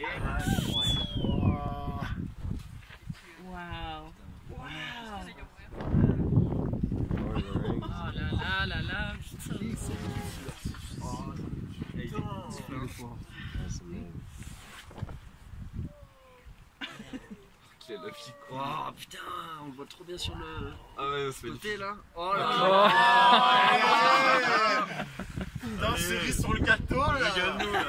Wow. Wow. Oh là là là là, putain. Oh putain, on le voit trop bien sur le côté là. Oh là là. Oh, sur le gâteau. Le gâteau là.